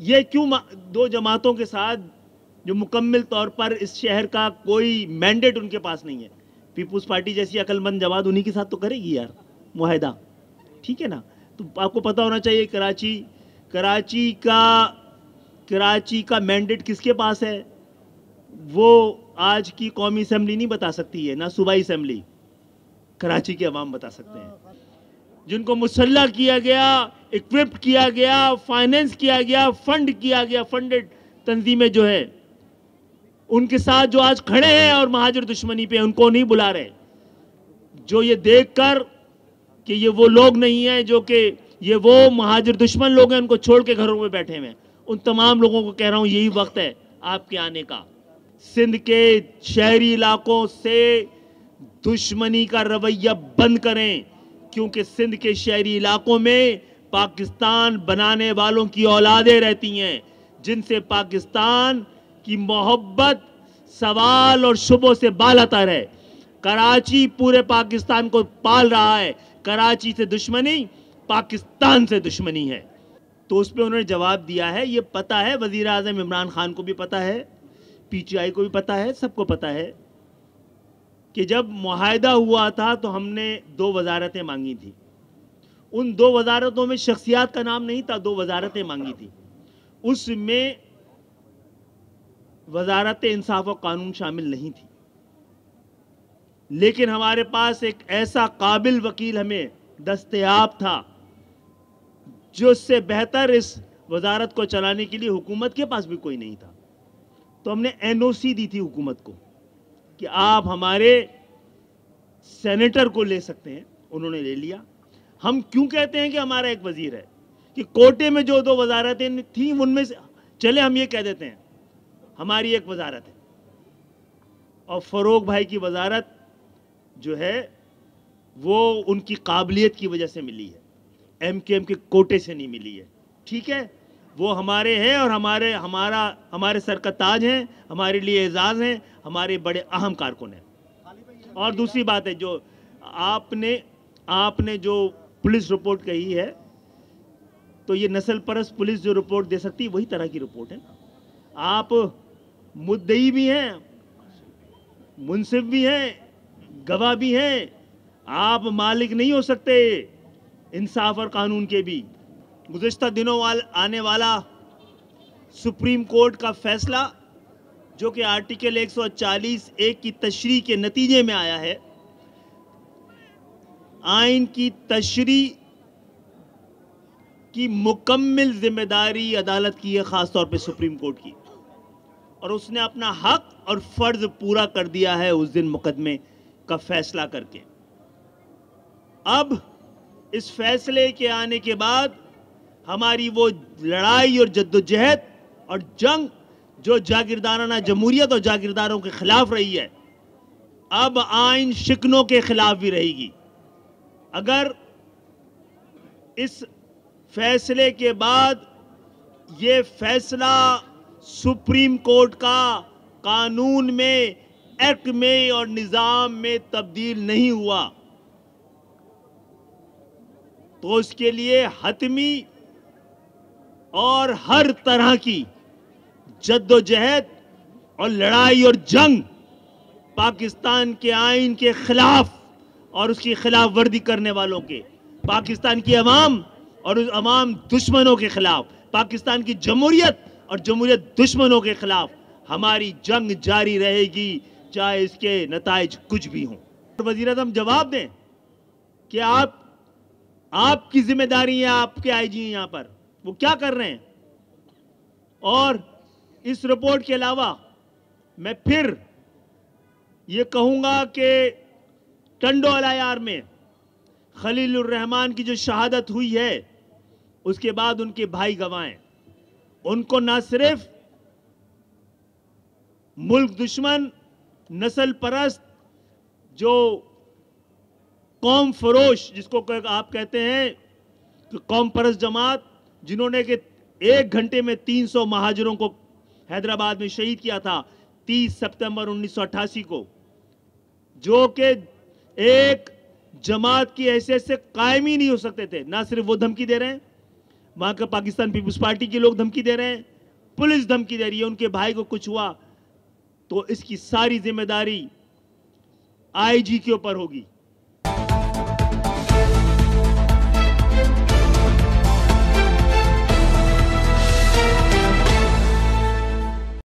ये क्यों दो जमातों के साथ जो मुकम्मल तौर पर इस शहर का कोई मैंडेट उनके पास नहीं है। पीपुल्स पार्टी जैसी अकलमंद जमात उन्हीं के साथ तो करेगी यार मुहिदा ठीक है ना? तो आपको पता होना चाहिए कराची कराची का कराची का मैंडेट किसके पास है? वो आज की कौमी असम्बली नहीं बता सकती है, ना सूबाई असम्बली कराची के अवाम बता सकते हैं। जिनको मुसल्ला किया गया इक्विप्ड किया गया फाइनेंस किया गया फंड किया गया फंडेड तंजीमें जो है, उनके साथ जो आज खड़े हैं और महाजर दुश्मनी पे उनको नहीं बुला रहे। जो ये देखकर कि ये वो लोग नहीं हैं, जो कि ये वो महाजर दुश्मन लोग हैं, उनको छोड़ के घरों में बैठे हुए उन तमाम लोगों को कह रहा हूँ, यही वक्त है आपके आने का। सिंध के शहरी इलाकों से दुश्मनी का रवैया बंद करें, क्योंकि सिंध के शहरी इलाकों में पाकिस्तान बनाने वालों की औलादे रहती हैं, जिनसे पाकिस्तान की मोहब्बत, सवाल और शुभों से बालातर है। कराची पूरे पाकिस्तान को पाल रहा है। कराची से दुश्मनी, पाकिस्तान से दुश्मनी है। तो उस पर उन्होंने जवाब दिया है, ये पता है, वज़ीर अजम इमरान खान को भी पता है, पीटीआई को भी पता है, सबको पता है कि जब माहिदा हुआ था तो हमने दो वजारतें मांगी थी। उन दो वजारतों में शख्सियात का नाम नहीं था, दो वजारतें मांगी थी। उसमें वजारत इंसाफ और कानून शामिल नहीं थी। लेकिन हमारे पास एक ऐसा काबिल वकील हमें दस्तयाब था, जो उससे बेहतर इस वजारत को चलाने के लिए हुकूमत के पास भी कोई नहीं था। तो हमने एनओसी दी थी हुकूमत को कि आप हमारे सेनेटर को ले सकते हैं। उन्होंने ले लिया। हम क्यों कहते हैं कि हमारा एक वज़ीर है? कि कोटे में जो दो वजारतें थी, उनमें से, चले हम ये कह देते हैं, हमारी एक वजारत है। और फ़रोग भाई की वजारत जो है, वो उनकी काबिलियत की वजह से मिली है। एम के एम के कोटे से नहीं मिली है। ठीक है? वो हमारे हैं और हमारे, हमारा, हमारे सर का ताज हैं, हमारे लिए एजाज़ हैं, हमारे बड़े अहम कारकुन हैं। और दूसरी बात है, जो आपने आपने जो पुलिस रिपोर्ट कही है तो ये नस्ल परस पुलिस जो रिपोर्ट दे सकती है, वही तरह की रिपोर्ट है आप मुद्दई भी हैं, मुनसिफ भी हैं, गवाह भी हैं, आप मालिक नहीं हो सकते इंसाफ और कानून के भी। गुज्त दिनों वाल, आने वाला सुप्रीम कोर्ट का फैसला, जो कि आर्टिकल 140 एक की तशरी के नतीजे में आया है आइन की तशरी की मुकम्मल ज़िम्मेदारी अदालत की है, ख़ासतौर पे सुप्रीम कोर्ट की। और उसने अपना हक और फ़र्ज़ पूरा कर दिया है उस दिन मुकदमे का फैसला करके। अब इस फैसले के आने के बाद हमारी वो लड़ाई और जद्दोजहद और जंग जो जागीरदाराना जमहूरियत और जागीरदारों के खिलाफ रही है, अब आइन शिकनों के खिलाफ भी रहेगी। अगर इस फैसले के बाद ये फैसला सुप्रीम कोर्ट का कानून में, एक्ट में और निज़ाम में तब्दील नहीं हुआ तो उसके लिए हतमी और हर तरह की जद्दोजहद और लड़ाई और जंग पाकिस्तान के आइन के खिलाफ और उसकी खिलाफ वर्दी करने वालों के, पाकिस्तान की अवाम और उस अवाम दुश्मनों के खिलाफ, पाकिस्तान की जमहूरियत और जमहूरियत दुश्मनों के खिलाफ हमारी जंग जारी रहेगी, चाहे इसके नतज कुछ भी हों। वज़ीर अजम जवाब दें, कि आप, आपकी ज़िम्मेदारी है, आपके आईजी जी यहाँ पर, वो क्या कर रहे हैं? और इस रिपोर्ट के अलावा मैं फिर ये कहूँगा कि टंडो अलायार में खलील रहमान की जो शहादत हुई है, उसके बाद उनके भाई गवाएँ। उनको ना सिर्फ़ मुल्क दुश्मन, नस्ल परस्त, जो कौम फरोश, जिसको आप कहते हैं कि कौम परस्त जमात, जिन्होंने कि एक घंटे में 300 महाजरों को हैदराबाद में शहीद किया था 30 सितंबर 1988 को, जो कि एक जमात की हैसियत से कायम ही नहीं हो सकते थे। ना सिर्फ़ वो धमकी दे रहे हैं, वहाँ का पाकिस्तान पीपुल्स पार्टी के लोग धमकी दे रहे हैं, पुलिस धमकी दे रही है, उनके भाई को कुछ हुआ तो इसकी सारी ज़िम्मेदारी आईजी के ऊपर होगी।